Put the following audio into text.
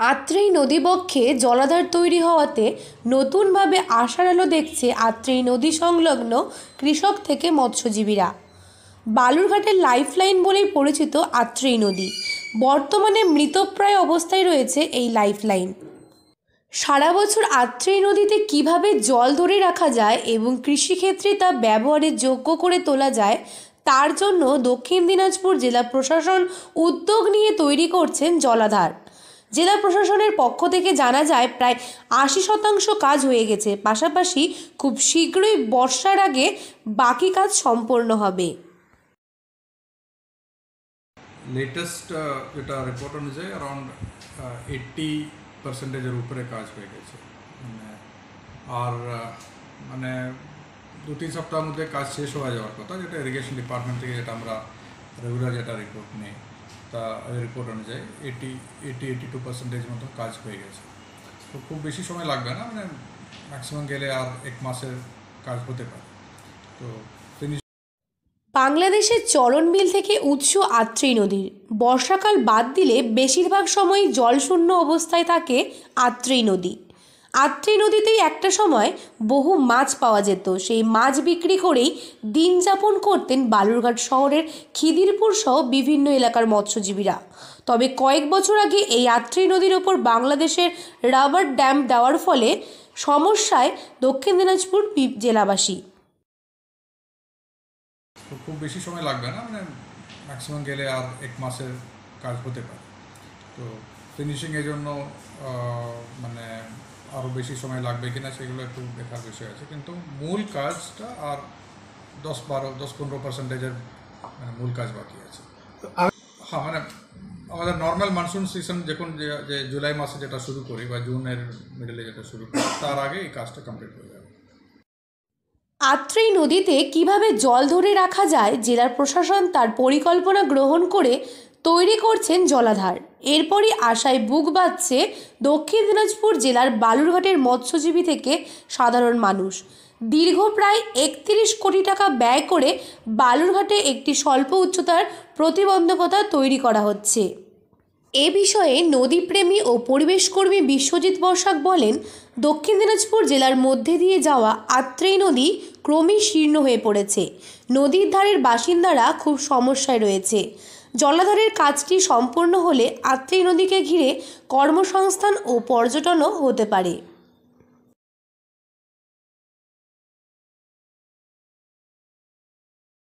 আত্রেই নদীবক্ষে জলাধার তৈরি হওয়াতে নতুনভাবে আশার আলো দেখছে আত্রেই নদী সংলগ্ন কৃষক থেকে মৎস্যজীবীরা। বালুরঘাটের লাইফলাইন বলেই পরিচিত আত্রেই নদী। বর্তমানে মৃতপ্রায় অবস্থায় রয়েছে এই লাইফলাইন। সারা বছর আত্রেই নদীতে কীভাবে জল ধরে রাখা যায় এবং কৃষিক্ষেত্রে তা ব্যবহারের যোগ্য করে তোলা যায়, তার জন্য দক্ষিণ দিনাজপুর জেলা প্রশাসন উদ্যোগ নিয়ে তৈরি করছেন জলাধার। জেলা প্রশাসনের পক্ষ থেকে জানা যায়, প্রায় আশি শতাংশ কাজ হয়ে গেছে। পাশাপাশি খুব শীঘ্রই বর্ষার আগে বাকি কাজ সম্পন্ন হবে। লেটেস্ট যেটা রিপোর্ট অনুযায়ী অ্যারাউন্ড এইট্টি পার্সেন্টেজের উপরে কাজ হয়ে গেছে। মানে আর মানে দু তিন সপ্তাহের মধ্যে কাজ শেষ হয়ে যাওয়ার কথা, যেটা ইরিগেশন ডিপার্টমেন্ট থেকে যেটা আমরা রেগুলার যেটা রিপোর্ট নিই। তা রিপোর্ট অনুযায়ী এইটি এইটি এইটি টু পার্সেন্টেজ মতো কাজ হয়ে গেছে। তো খুব বেশি সময় লাগবে না মানে ম্যাক্সিমাম গেলে আর এক মাসের কাজ হতে পারে। তো বাংলাদেশের চরণবিল থেকে উৎস আত্রেই নদীর। বর্ষাকাল বাদ দিলে বেশিরভাগ সময়ই জলশূন্য অবস্থায় থাকে আত্রেই নদী। আত্রেই নদীতেই একটা সময় বহু মাছ পাওয়া যেত। সেই মাছ বিক্রি করেই দিন যাপন করতেন বালুরঘাট শহরের খিদিরপুর সহ বিভিন্ন এলাকার মৎস্যজীবীরা। তবে কয়েক বছর আগে এই আত্রেই নদীর ওপর বাংলাদেশের রাবার ড্যাম দেওয়ার ফলে সমস্যায় দক্ষিণ দিনাজপুর জেলাবাসী। খুব বেশি সময় লাগবে না মানে ম্যাক্সিমাম গেলে আর এক মাসের কাজ হতে পারে। তো ফিনিশিংয়ের জন্য মানে আরও বেশি সময় লাগবে কিনা সেগুলো একটু দেখার বিষয় আছে। কিন্তু মূল কাজটা আর দশ বারো, দশ পনেরো পার্সেন্টেজের মানে মূল কাজ বাকি আছে। হ্যাঁ মানে আমাদের নর্মাল মানসুন সিজন যখন যে জুলাই মাসে যেটা শুরু করি বা জুনের মিডলে যেটা শুরু করি, তার আগে এই কাজটা কমপ্লিট হয়ে যাবে। আত্রেই নদীতে কীভাবে জল ধরে রাখা যায়, জেলার প্রশাসন তার পরিকল্পনা গ্রহণ করে তৈরি করছেন জলাধার। এরপরই আশায় বুক বাঁধছে দক্ষিণ দিনাজপুর জেলার বালুরঘাটের মৎস্যজীবী থেকে সাধারণ মানুষ। দীর্ঘ প্রায় একত্রিশ কোটি টাকা ব্যয় করে বালুরঘাটে একটি স্বল্প উচ্চতার প্রতিবন্ধকতা তৈরি করা হচ্ছে। এ বিষয়ে নদীপ্রেমী ও পরিবেশকর্মী বিশ্বজিৎ বর্ষাক বলেন, দক্ষিণ দিনাজপুর জেলার মধ্যে দিয়ে যাওয়া আত্রেই নদী ক্রমেই শীর্ণ হয়ে পড়েছে। নদীর ধারের বাসিন্দারা খুব সমস্যায় রয়েছে। জলাধারের কাজটি সম্পূর্ণ হলে আত্রেই নদীকে ঘিরে কর্মসংস্থান ও পর্যটনও হতে পারে।